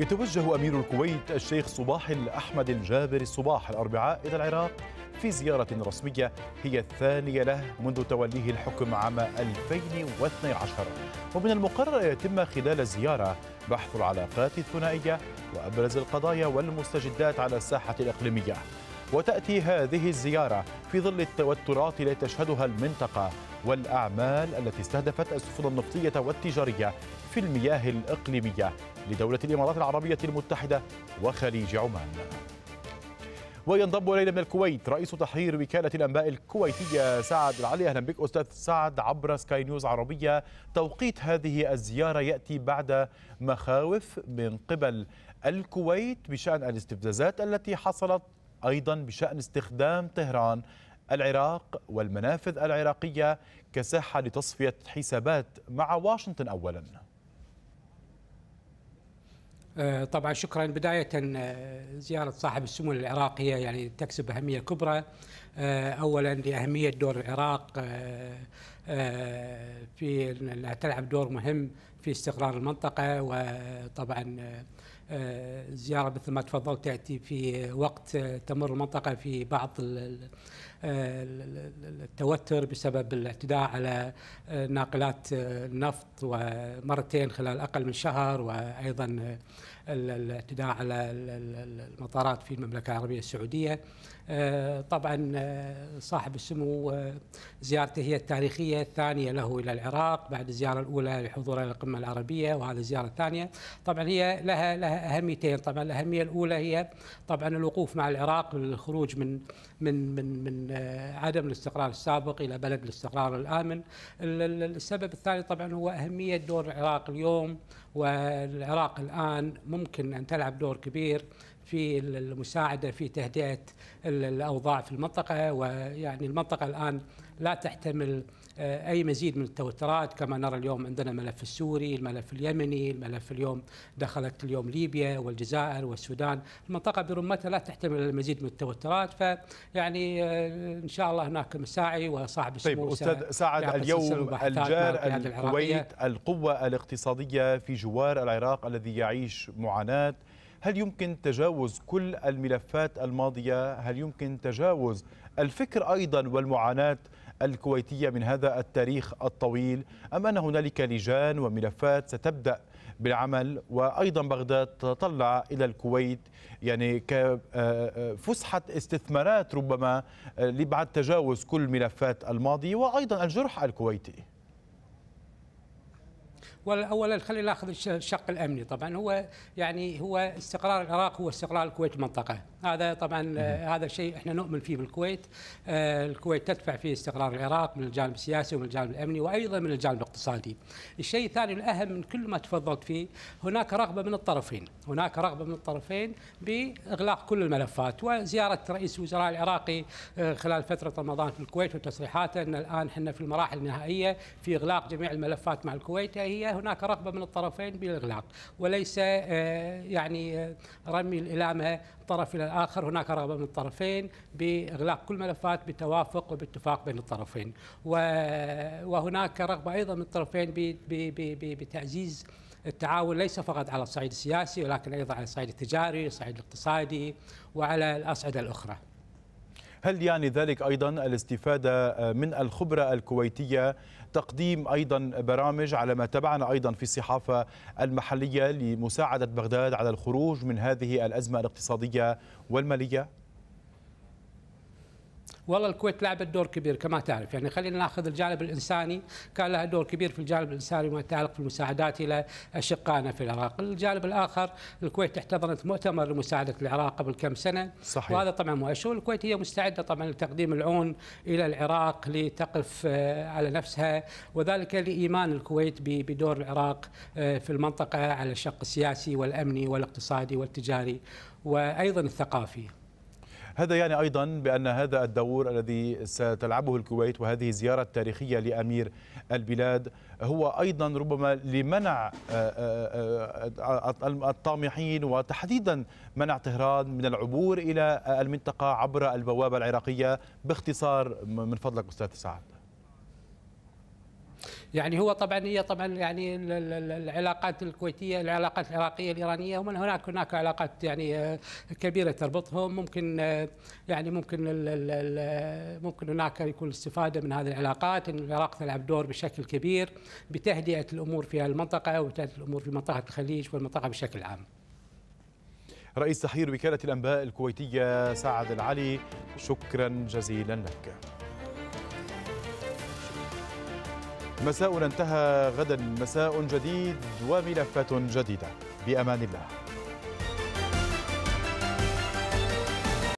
يتوجه أمير الكويت الشيخ صباح الأحمد الجابر الصباح الأربعاء إلى العراق في زيارة رسمية هي الثانية له منذ توليه الحكم عام 2012 ومن المقرر يتم خلال الزيارة بحث العلاقات الثنائية وأبرز القضايا والمستجدات على الساحة الإقليمية. وتأتي هذه الزيارة في ظل التوترات التي تشهدها المنطقة والأعمال التي استهدفت السفن النفطية والتجارية في المياه الإقليمية لدولة الإمارات العربية المتحدة وخليج عمان. وينضم إلينا من الكويت رئيس تحرير وكالة الأنباء الكويتية سعد العلي. أهلا بك أستاذ سعد عبر سكاي نيوز عربية. توقيت هذه الزيارة يأتي بعد مخاوف من قبل الكويت بشأن الاستفزازات التي حصلت أيضا بشأن استخدام طهران العراق والمنافذ العراقية كساحة لتصفية حسابات مع واشنطن اولا. طبعا شكرا. بداية زيارة صاحب السمو العراقية يعني تكسب أهمية كبرى. أولا لأهمية دور العراق في أنها تلعب دور مهم في استقرار المنطقة وطبعا زيارة مثل ما تفضلت تأتي في وقت تمر المنطقة في بعض التوتر بسبب الاعتداء على ناقلات النفط ومرتين خلال أقل من شهر وأيضا الاعتداء على المطارات في المملكة العربية السعودية. طبعا صاحب السمو زيارته هي التاريخية الثانية له إلى العراق بعد الزيارة الأولى لحضوره إلى القمة العربية وهذه الزيارة الثانية. طبعا هي لها لها أهميتين. طبعا الأهمية الأولى هي طبعا الوقوف مع العراق للخروج من من من من عدم الاستقرار السابق إلى بلد الاستقرار الآمن. السبب الثاني طبعا هو أهمية دور العراق اليوم والعراق الآن ممكن أن تلعب دور كبير. في المساعدة في تهدئة الأوضاع في المنطقة ويعني المنطقة الآن لا تحتمل أي مزيد من التوترات. كما نرى اليوم عندنا الملف السوري الملف اليمني الملف اليوم دخلت اليوم ليبيا والجزائر والسودان. المنطقة برمتها لا تحتمل المزيد من التوترات. فيعني إن شاء الله هناك مساعي وصاحب السمو طيب أستاذ سعد اليوم الجار الكويت القوة الاقتصادية في جوار العراق الذي يعيش معاناة. هل يمكن تجاوز كل الملفات الماضية؟ هل يمكن تجاوز الفكر أيضا والمعاناة الكويتية من هذا التاريخ الطويل؟ أم أن هنالك لجان وملفات ستبدأ بالعمل؟ وأيضا بغداد تطلع إلى الكويت يعني كفسحة استثمارات ربما لبعد تجاوز كل ملفات الماضي وأيضا الجرح الكويتي. اولا خلينا ناخذ الشق الأمني. طبعا هو يعني هو استقرار العراق هو استقرار الكويت المنطقة هذا طبعا هذا شيء إحنا نؤمن فيه بالكويت. الكويت تدفع في استقرار العراق من الجانب السياسي ومن الجانب الأمني وأيضا من الجانب الاقتصادي. الشيء الثاني الاهم من كل ما تفضلت فيه هناك رغبة من الطرفين. هناك رغبة من الطرفين بإغلاق كل الملفات وزيارة رئيس الوزراء العراقي خلال فترة رمضان في الكويت وتصريحاته إن الآن إحنا في المراحل النهائية في إغلاق جميع الملفات مع الكويت. هي هناك رغبة من الطرفين بالإغلاق وليس يعني رمي الإلامة طرف إلى الآخر هناك رغبة من الطرفين بإغلاق كل ملفات بتوافق وباتفاق بين الطرفين. وهناك رغبة أيضا من الطرفين بتعزيز التعاون ليس فقط على الصعيد السياسي ولكن أيضا على الصعيد التجاري الصعيد الاقتصادي وعلى الأصعدة الأخرى. هل يعني ذلك أيضا الاستفادة من الخبرة الكويتية تقديم أيضا برامج على ما تبعنا أيضا في الصحافة المحلية لمساعدة بغداد على الخروج من هذه الأزمة الاقتصادية والمالية؟ والله الكويت لعبت دور كبير كما تعرف. يعني خلينا ناخذ الجانب الإنساني. كان لها دور كبير في الجانب الإنساني وما يتعلق في المساعدات إلى أشقائنا في العراق، الجانب الآخر الكويت احتضنت مؤتمر لمساعدة العراق قبل كم سنة. صحيح. وهذا طبعا مؤشر. والكويت هي مستعدة طبعا لتقديم العون إلى العراق لتقف على نفسها وذلك لإيمان الكويت بدور العراق في المنطقة على الشق السياسي والأمني والاقتصادي والتجاري وأيضا الثقافي. هذا يعني أيضا بأن هذا الدور الذي ستلعبه الكويت وهذه الزياره التاريخيه لأمير البلاد هو أيضا ربما لمنع الطامحين وتحديدا منع طهران من العبور إلى المنطقة عبر البوابة العراقية باختصار من فضلك أستاذ سعد. يعني هو طبعا هي طبعا يعني العلاقات الكويتية العلاقات العراقية الإيرانية ومن هناك هناك علاقات يعني كبيرة تربطهم ممكن يعني ممكن ممكن هناك يكون الاستفاده من هذه العلاقات إن العراق تلعب دور بشكل كبير بتهدئة الأمور في المنطقة وتهدئه الأمور في منطقة الخليج والمنطقة بشكل عام. رئيس تحرير وكالة الأنباء الكويتية سعد العلي شكرا جزيلا لك مساء انتهى غدا مساء جديد وملفات جديدة. بأمان الله.